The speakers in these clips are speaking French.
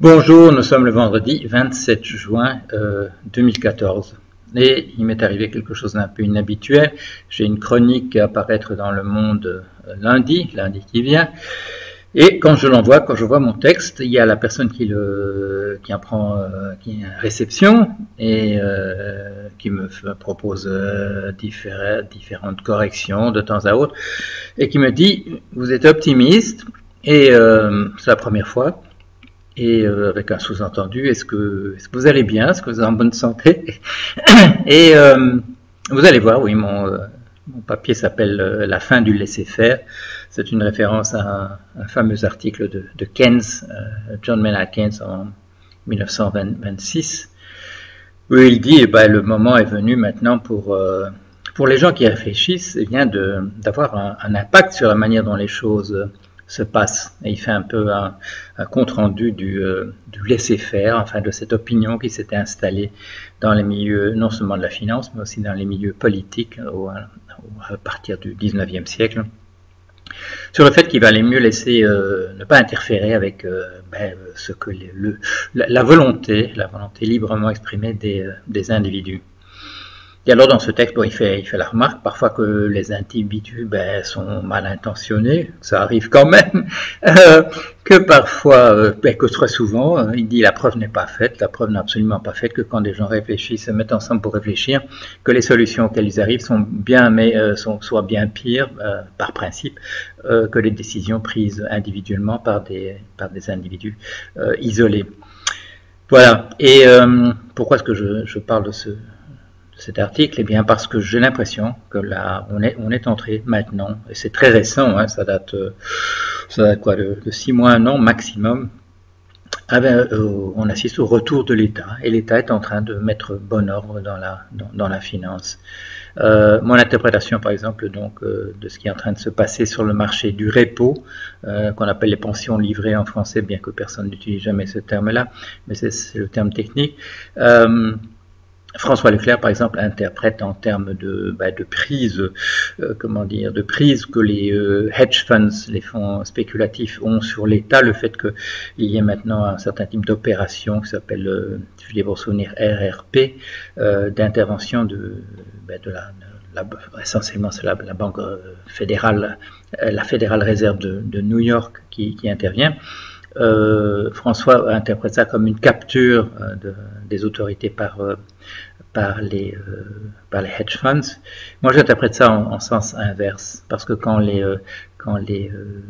Bonjour, nous sommes le vendredi 27 juin 2014 euh, et il m'est arrivé quelque chose d'un peu inhabituel. J'ai une chronique à apparaître dans le monde euh, lundi, lundi qui vient. Et quand je l'envoie, quand je vois mon texte, il y a la personne qui, le, qui en prend euh, qui réception et qui me propose différentes corrections de temps à autre et qui me dit vous êtes optimiste et c'est la première fois et euh, avec un sous-entendu, est-ce que, vous allez bien, est-ce que vous êtes en bonne santé? Et euh, vous allez voir, oui, mon, euh, mon papier s'appelle La fin du laisser-faire. C'est une référence à un, fameux article de, Keynes, John Maynard Keynes en 1926, où il dit, eh ben, le moment est venu maintenant pour pour les gens qui réfléchissent, eh bien d'avoir un, impact sur la manière dont les choses se passe. Et il fait un peu un, compte-rendu du, euh, du laisser-faire, enfin de cette opinion qui s'était installée dans les milieux, non seulement de la finance, mais aussi dans les milieux politiques au, à partir du 19e siècle, sur le fait qu'il valait mieux laisser euh, ne pas interférer avec euh, ben, ce que le, la, volonté, la volonté librement exprimée des individus. Et alors dans ce texte, bon, il, fait, il fait la remarque parfois que les individus ben, sont mal intentionnés, ça arrive quand même, euh, que parfois, euh, ben, que très souvent, euh, il dit la preuve n'est pas faite, la preuve n'est absolument pas faite, que quand des gens réfléchissent, se mettent ensemble pour réfléchir, que les solutions auxquelles ils arrivent sont bien, mais sont soit bien pires par principe que les décisions prises individuellement par des, par des individus isolés. Voilà. Et pourquoi est-ce que je, je parle de ce cet article Eh bien parce que j'ai l'impression que là, on est, on est entré maintenant, et c'est très récent, hein, ça, date, euh, ça date quoi, de, six mois, un an maximum, ah ben, euh, on assiste au retour de l'État, et l'État est en train de mettre bon ordre dans la, dans, la finance. Euh, mon interprétation, par exemple, donc, de ce qui est en train de se passer sur le marché du repo, qu'on appelle les pensions livrées en français, bien que personne n'utilise jamais ce terme-là, mais c'est le terme technique. François Leclerc, par exemple, interprète en termes de, bah, de prise, euh, comment dire, de prise que les euh, hedge funds, les fonds spéculatifs ont sur l'État, le fait qu'il y ait maintenant un certain type d'opération qui s'appelle, euh, je vais vous souvenir, RRP, d'intervention de, bah, de la, essentiellement c'est la, banque fédérale, la fédérale réserve de, New York qui, qui intervient. François interprète ça comme une capture de, des autorités par par les, euh, par les hedge funds. Moi, j'interprète ça en, sens inverse, parce que quand les, euh, euh,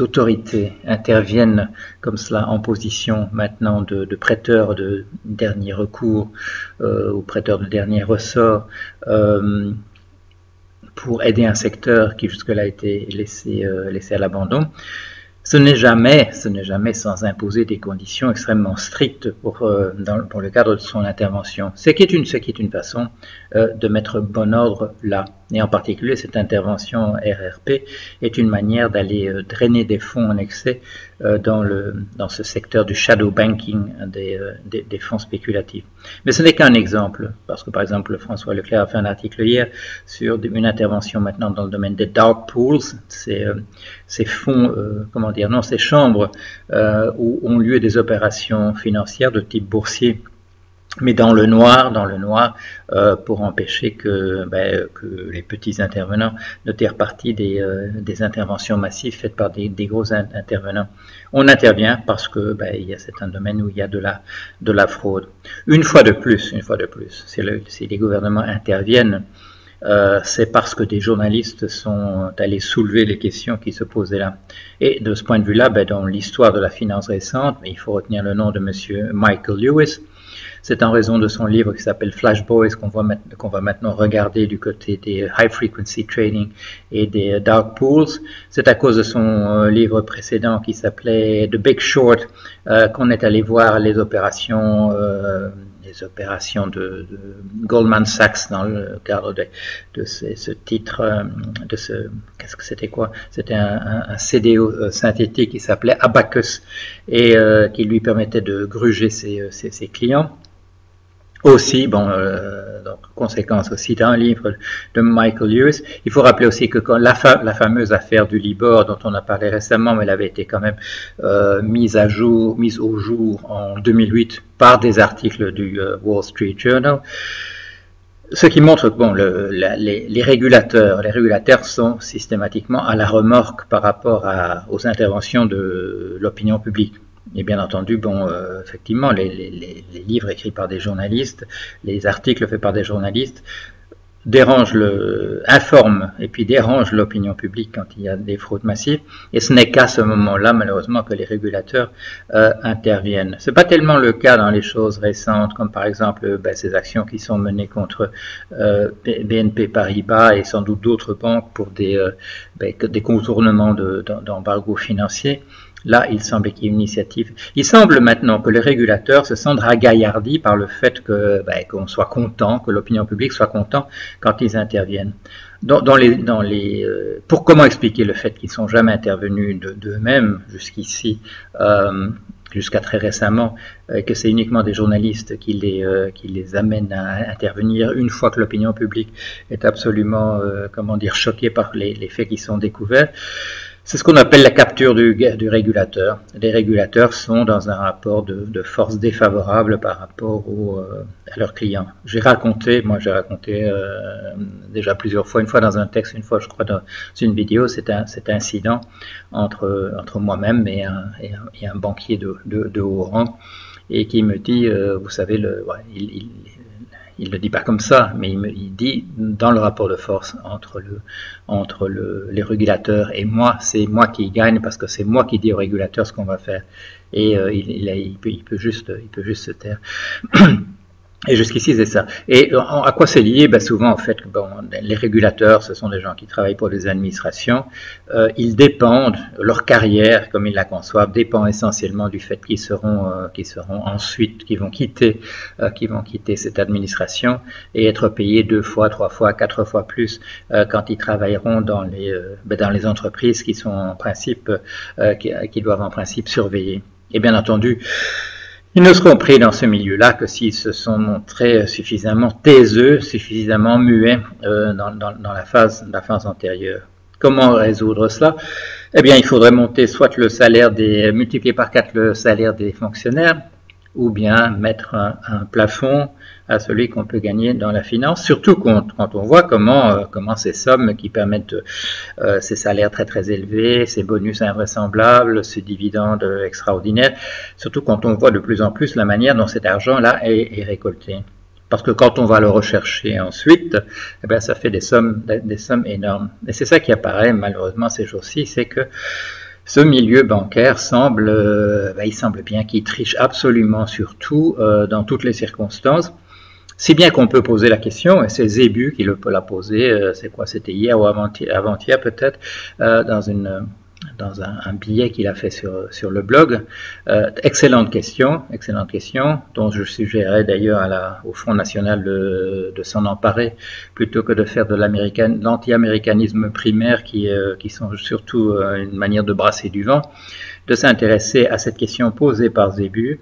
autorités interviennent comme cela en position maintenant de, de prêteurs de dernier recours ou prêteurs de dernier ressort, pour aider un secteur qui jusque-là a été laissé à l'abandon, ce n'est jamais, ce n'est jamais sans imposer des conditions extrêmement strictes pour, euh, dans, le cadre de son intervention. Ce qui est une, ce qui est une façon euh, de mettre bon ordre là. Et en particulier, cette intervention RRP est une manière d'aller euh, drainer des fonds en excès euh, dans, le, dans ce secteur du shadow banking des, euh, des, des fonds spéculatifs. Mais ce n'est qu'un exemple, parce que par exemple, François Leclerc a fait un article hier sur une intervention maintenant dans le domaine des dark pools, ces fonds, comment dire, non, ces chambres où ont lieu des opérations financières de type boursier mais dans le noir, dans le noir, euh, pour empêcher que, ben, que, les petits intervenants ne tirent parti des, euh, des interventions massives faites par des, des, gros intervenants. On intervient parce que ben, il y a, où il y a de la, de la fraude. Une fois de plus, une fois de plus, si les gouvernements interviennent, euh, c'est parce que des journalistes sont allés soulever les questions qui se posaient là. Et de ce point de vue-là, ben, dans l'histoire de la finance récente, il faut retenir le nom de Monsieur Michael Lewis, c'est en raison de son livre qui s'appelle Flash Boys qu'on va, maintenant regarder du côté des high frequency trading et des dark pools. C'est à cause de son euh, livre précédent qui s'appelait The Big Short euh, qu'on est allé voir les opérations euh, les opérations de, Goldman Sachs dans le cadre de, ce, titre, de ce, qu'est-ce que c'était quoi? C'était un, CDO synthétique qui s'appelait Abacus et qui lui permettait de gruger ses clients. Aussi, bon, euh, donc, conséquence aussi d'un livre de Michael Lewis. Il faut rappeler aussi que quand la, la, fameuse affaire du Libor, dont on a parlé récemment, mais elle avait été quand même euh, mise à jour, mise au jour en 2008 par des articles du euh, Wall Street Journal. Ce qui montre que bon, le, les, les, régulateurs, les régulateurs sont systématiquement à la remorque par rapport à, aux interventions de l'opinion publique. Et bien entendu, bon, euh, effectivement, les, livres écrits par des journalistes, les articles faits par des journalistes dérangent le, informent et puis dérangent l'opinion publique quand il y a des fraudes massives. Et ce n'est qu'à ce moment-là, malheureusement, que les régulateurs euh, interviennent. C'est pas tellement le cas dans les choses récentes, comme par exemple ben, ces actions qui sont menées contre euh, BNP Paribas et sans doute d'autres banques pour des, euh, ben, des contournements d'embargo de, financier. Là, il semble qu'il y ait une initiative. Il semble maintenant que les régulateurs se sentent ragaillardis par le fait que ben, qu'on soit content, que l'opinion publique soit content quand ils interviennent. Euh, pour comment expliquer le fait qu'ils sont jamais intervenus d'eux-mêmes jusqu'ici, euh, jusqu'à très récemment, euh, que c'est uniquement des journalistes qui les, qui les amènent à intervenir une fois que l'opinion publique est absolument, comment dire, choquée par les faits qui sont découverts. C'est ce qu'on appelle la capture du, du, régulateur. Les régulateurs sont dans un rapport de, de force défavorable par rapport au, euh, à leurs clients. J'ai raconté, moi j'ai raconté euh, déjà plusieurs fois, une fois dans un texte, une fois je crois dans une vidéo, cet, un, cet incident entre, entre moi-même et un, et, et un, banquier de, de, de, haut rang et qui me dit, euh, vous savez, le, il, il, il le dit pas comme ça, mais il, me, il dit dans le rapport de force entre, le, entre le, les régulateurs et moi, c'est moi qui gagne parce que c'est moi qui dis au régulateur ce qu'on va faire. Et euh, il, il, il, peut, il, peut juste, il peut juste se taire. Et jusqu'ici, c'est ça. Et à quoi c'est lié? Ben Souvent, en fait, bon, les régulateurs, ce sont des gens qui travaillent pour les administrations. Euh, ils dépendent, leur carrière, comme ils la conçoivent, dépend essentiellement du fait qu'ils seront, euh, qu'ils seront ensuite, qu'ils vont quitter, euh, qu'ils vont quitter cette administration et être payés deux fois, trois fois, quatre fois plus euh, quand ils travailleront dans les, euh, ben dans les entreprises qui sont en principe, euh, qui doivent en principe surveiller. Et bien entendu, ils ne seront pris dans ce milieu-là que s'ils se sont montrés suffisamment taiseux, suffisamment muets euh, dans, la phase, antérieure. Comment résoudre cela? Eh bien, il faudrait monter soit le salaire des, multiplier par 4 le salaire des fonctionnaires, ou bien mettre un, plafond à celui qu'on peut gagner dans la finance, surtout quand, quand on voit comment, euh, comment ces sommes qui permettent euh, ces salaires très très élevés, ces bonus invraisemblables, ces dividendes extraordinaires, surtout quand on voit de plus en plus la manière dont cet argent-là est, est, récolté. Parce que quand on va le rechercher ensuite, eh bien, ça fait des sommes, des sommes énormes. Et c'est ça qui apparaît malheureusement ces jours-ci, c'est que ce milieu bancaire semble, euh, ben, il semble bien qu'il triche absolument sur tout, euh, dans toutes les circonstances. Si bien qu'on peut poser la question, et c'est Zébu qui le peut la poser, euh, c'est quoi, c'était hier ou avant-hier avant peut-être, dans une dans un, un billet qu'il a fait sur, sur le blog. Euh, excellente question, excellente question, dont je suggérerais d'ailleurs au Front National de, de s'en emparer plutôt que de faire de l'anti-américanisme primaire qui, euh, qui sont surtout euh, une manière de brasser du vent, de s'intéresser à cette question posée par Zébu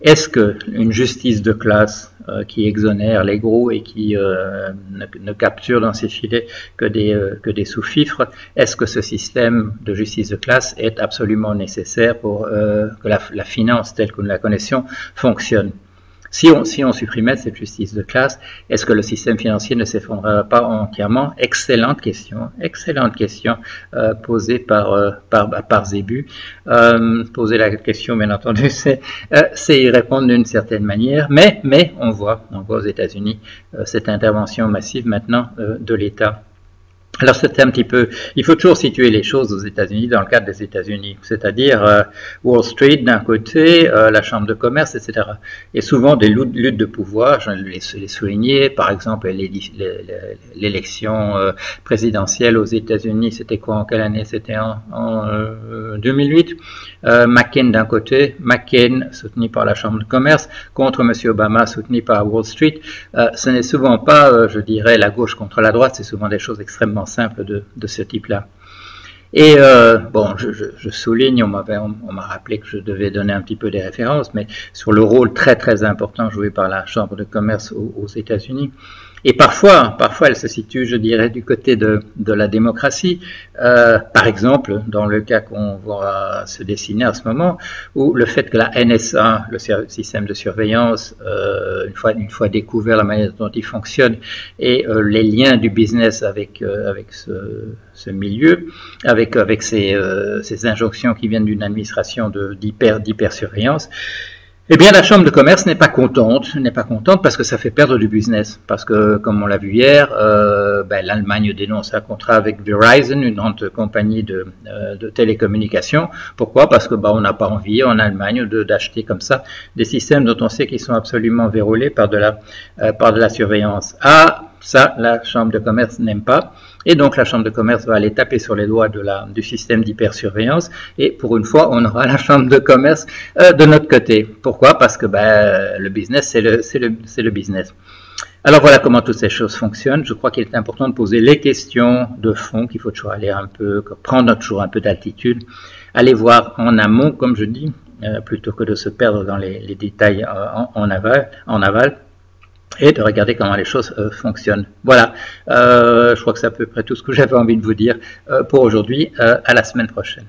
est-ce qu'une justice de classe euh, qui exonère les gros et qui euh, ne, capture dans ses filets que des, euh, des sous-fifres, est-ce que ce système de justice de classe est absolument nécessaire pour que la, la, finance telle que nous la connaissions fonctionne? Si on, si on supprimait cette justice de classe, est-ce que le système financier ne s'effondrerait pas entièrement? Excellente question, excellente question euh, posée par, euh, par, par Zébu. Euh, poser la question, bien entendu, c'est euh, y répondre d'une certaine manière, mais, mais on voit, on voit aux États-Unis euh, cette intervention massive maintenant de l'État alors c'est un petit peu, il faut toujours situer les choses aux États-Unis dans le cadre des États-Unis, c'est-à-dire euh, Wall Street d'un côté, euh, la Chambre de commerce, etc. Et souvent des luttes de pouvoir, je les souligner, par exemple l'élection euh, présidentielle aux États-Unis, c'était quoi en quelle année? C'était en, en 2008. Euh, McCain d'un côté, McCain soutenu par la Chambre de commerce contre M. Obama soutenu par Wall Street. Ce n'est souvent pas, je dirais, la gauche contre la droite, c'est souvent des choses extrêmement simple de, ce type-là. Et euh, bon, je, souligne, on m'a rappelé que je devais donner un petit peu des références, mais sur le rôle très très important joué par la Chambre de commerce aux États-Unis. Et parfois, parfois, elle se situe, je dirais, du côté de, de la démocratie. Euh, par exemple, dans le cas qu'on voit se dessiner à ce moment, où le fait que la NSA, le système de surveillance, euh, une, fois, une fois découvert la manière dont il fonctionne et euh, les liens du business avec, euh, avec ce, ce, milieu, avec, avec ces, euh, ces injonctions qui viennent d'une administration d'hyper-surveillance, eh bien, la chambre de commerce n'est pas contente, n'est pas contente parce que ça fait perdre du business. Parce que, comme on l'a vu hier, euh, ben, l'Allemagne dénonce un contrat avec Verizon, une grande compagnie de, euh, télécommunications. Pourquoi? Parce que ben, on n'a pas envie en Allemagne d'acheter comme ça des systèmes dont on sait qu'ils sont absolument verrouillés par de la, euh, par de la surveillance. Ah, ça, la Chambre de commerce n'aime pas. Et donc, la Chambre de commerce va aller taper sur les doigts du système d'hypersurveillance. Et pour une fois, on aura la Chambre de commerce euh, de notre côté. Pourquoi? Parce que ben, le business, c'est le, business. Alors voilà comment toutes ces choses fonctionnent. Je crois qu'il est important de poser les questions de fond, qu'il faut toujours aller un peu, prendre toujours un peu d'altitude, aller voir en amont, comme je dis, euh, plutôt que de se perdre dans les, détails euh, en aval et de regarder comment les choses euh, fonctionnent. Voilà, euh, je crois que c'est à peu près tout ce que j'avais envie de vous dire euh, pour aujourd'hui. à la semaine prochaine.